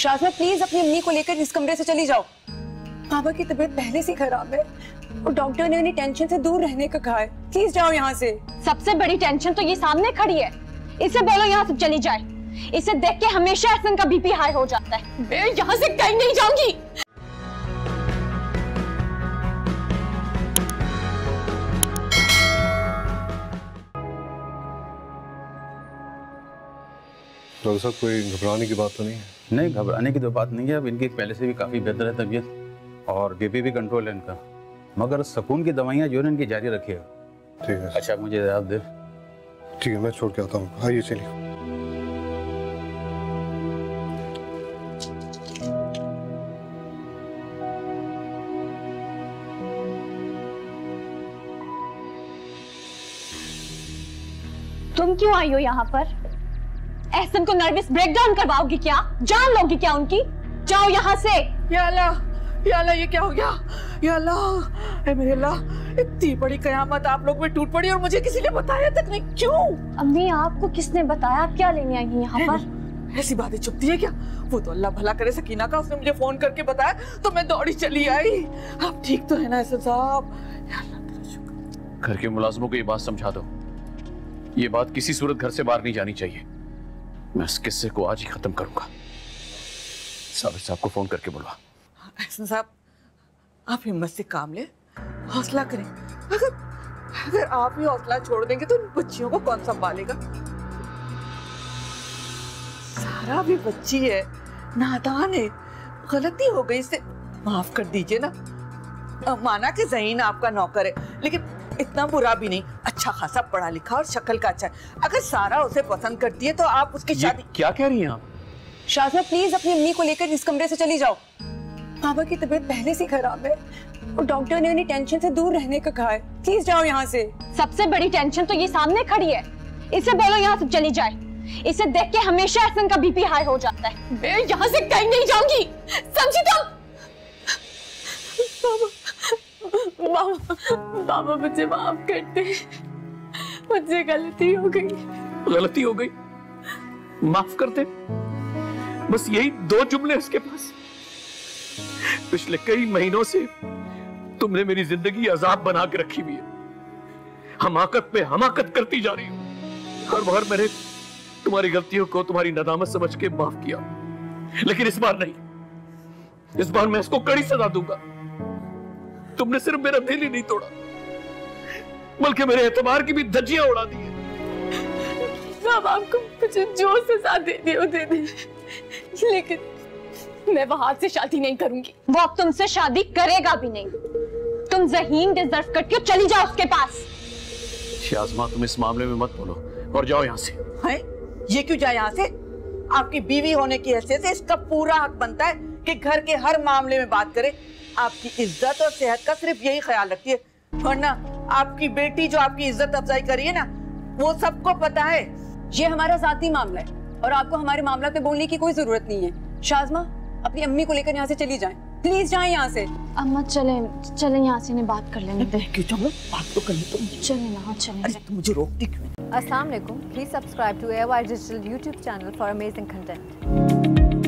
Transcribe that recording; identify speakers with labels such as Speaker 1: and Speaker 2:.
Speaker 1: Shazma please अपनी अम्मी को लेकर इस कमरे से चली जाओ। बाबा की तबीयत पहले से खराब है और डॉक्टर ने उन्हें टेंशन से दूर रहने का कहा है। प्लीज़ जाओ यहाँ से।
Speaker 2: सबसे बड़ी टेंशन तो ये सामने खड़ी है। इसे बोलो यहाँ से चली जाए। इसे देख के हमेशा का बीपी हाई हो जाता है। मैं यहाँ से कहीं नहीं जाऊँगी।
Speaker 3: डॉक्टर साहब कोई घबराने की बात तो नहीं है?
Speaker 4: नहीं घबराने की तो बात नहीं है। अब इनकी पहले से भी काफ़ी बेहतर है तबीयत और बीपी भी कंट्रोल है इनका। मगर सुकून की दवाइयाँ जो है इनकी जारी रखिएगा
Speaker 3: ठीक है।
Speaker 4: अच्छा मुझे याद दे
Speaker 3: ठीक है मैं छोड़ के आता हूँ। आइए चलिए।
Speaker 2: तुम क्यों आई हो यहाँ पर? एहसन को नर्वस ब्रेकडाउन करवाओगी क्या? जान लोगी क्या उनकी? जाओ यहाँ से।
Speaker 5: या अल्लाह या अल्लाह ये क्या हो गया? या अल्लाह मेरे अल्लाह इतनी बड़ी कयामत आप लोग में टूट पड़ी और मुझे किसी ने बताया तक नहीं। क्यों?
Speaker 2: अम्मी आपको किसने बताया? आप क्या लेने आई हैं यहाँ पर?
Speaker 5: ऐसी बातें चुपती है क्या? वो तो अल्लाह भला करे सकीना का उसने मुझे फ़ोन करके बताया तो मैं दौड़ी चली आई। आप ठीक तो है ना ऐसे साहब? या अल्लाह तेरा शुक्र
Speaker 6: घर के मुलाजमों को ये बात समझा दो। ये बात किसी सूरत घर से बाहर नहीं जानी चाहिए। मैं इस किस्से को आज ही खत्म करूँगा। साबिर साहब को फ़ोन करके बुलवा।
Speaker 5: एहसन साहब, आप हिम्मत से काम ले, हौसला करें। अगर अगर आप ही हौसला छोड़ देंगे तो बच्चियों को कौन संभालेगा? सारा भी बच्ची है, नादान है। गलती हो गई इससे माफ़ कर दीजिए ना। माना कि जहीन आपका नौकर है, लेकिन इतना बुरा भी नहीं अच्छा खासा पढ़ा लिखा और शक्ल का अच्छा है। अगर सारा उसे पसंद करती है तो आप उसकी शादी
Speaker 6: क्या कह रही हैं आप?
Speaker 1: शाजमा प्लीज़ अपनी अम्मी को लेकर इस कमरे से चली जाओ। बाबा की तबीयत पहले से खराब है। और डॉक्टर ने उन्हें टेंशन से दूर रहने का कहा है। प्लीज़ जाओ यहाँ से।
Speaker 2: सबसे बड़ी टेंशन तो ये सामने खड़ी है। इसे बोलो यहाँ से चली जाए। इसे देख के हमेशा एहसन का बीपी हाई हो जाता है। मैं यहाँ से कहीं नहीं जाऊँगी। समझी तुम
Speaker 1: बाबा मुझे माफ़ कर दे। मुझसे गलती हो गई।
Speaker 6: गलती हो गई। माफ़ कर दे। बस यही दो जुमले उसके पास। पिछले कई महीनों से तुमने मेरी ज़िंदगी अजाब बना के रखी हुई है। हमाकत पे हमाकत करती जा रही हो। हर बार मैंने तुम्हारी गलतियों को तुम्हारी नदामत समझ के माफ़ किया। लेकिन इस बार नहीं। इस बार मैं इसको कड़ी सजा दूँगा। तुमने सिर्फ़ मेरा दिल ही नहीं तोड़ा बल्कि मेरे एतबार की भी धज्जियाँ उड़ा दी है।
Speaker 1: आपको मुझे जो सजा देनी हो दे दे। लेकिन
Speaker 2: मैं वहाँ से शादी नहीं करूँगी। वो अब तुमसे शादी करेगा भी नहीं। तुम जहीन डिजर्व करती हो चली जाओ उसके पास।
Speaker 6: शाजमा तुम इस मामले में मत बोलो और जाओ यहाँ से।
Speaker 5: है? ये क्यों जाए यहाँ से? आपकी बीवी होने की हैसियत से इसका पूरा हक बनता है। कि घर के हर मामले में बात करे आपकी इज़्ज़त और सेहत का सिर्फ़ यही ख्याल रखती है। वरना आपकी बेटी जो आपकी इज़्ज़त अफजाई करी है ना वो सबको पता है।
Speaker 1: ये हमारा जाती मामला है और आपको हमारे मामला पे बोलने की कोई ज़रूरत नहीं है। शाजमा अपनी अम्मी को लेकर यहाँ से चली जाए। प्लीज़ जाए यहाँ से।
Speaker 2: अम्मा चले चले यहाँ से बात कर लेने दे।
Speaker 5: क्यों चलो बात तो करनी तुम।
Speaker 2: चले ना चले।
Speaker 5: अरे तुम मुझे रोकती क्यों है?
Speaker 7: Assalamualaikum. Please subscribe to AOI Digital YouTube channel for amazing content.